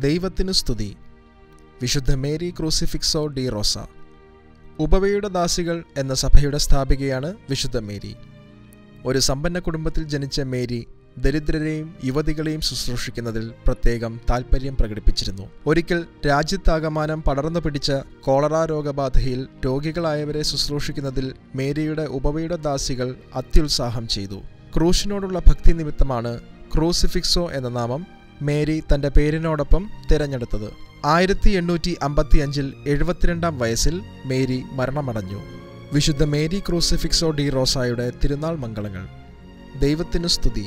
ദൈവത്തിനു സ്തുതി. വിശുദ്ധ മേരി ക്രൂസിഫിക്സോ ഡി റോസ. ഉപവയുടെ ദാസികൾ എന്ന സഭയുടെ സ്ഥാപികയാണ് വിശുദ്ധ മേരി. ഒരു സമ്പന്ന കുടുംബത്തിൽ ജനിച്ച മേരി ദരിദ്രരെയും യുവതികളെയും ശുശ്രൂഷിക്കുന്നതിൽ പ്രത്യേകം താൽപ്പര്യം പ്രകടിപ്പിച്ചിരുന്നു. ഒരിക്കൽ രാജ്യത്താകമാനം പടർന്നു പിടിച്ച കോളറ രോഗബാധയിൽ രോഗികളായവരെ ശുശ്രൂഷിക്കുന്നതിൽ മേരിയുടെ ഉപവയുടെ ദാസികൾ അത്യുത്സാഹം ചെയ്തു. ക്രൂശിനോടുള്ള ഭക്തി നിമിത്തമാണ് ക്രൂസിഫിക്സോ എന്ന നാമം മേരി തന്റെ പേരിനോടൊപ്പം തിരഞ്ഞെടുത്തത്. ആയിരത്തി എണ്ണൂറ്റി അമ്പത്തിയഞ്ചിൽ എഴുപത്തിരണ്ടാം വയസ്സിൽ മേരി മരണമടഞ്ഞു. വിശുദ്ധ മേരി ക്രൂസിഫിക്സോ ഡി റോസായുടെ തിരുനാൾ മംഗളങ്ങൾ. ദൈവത്തിനു സ്തുതി.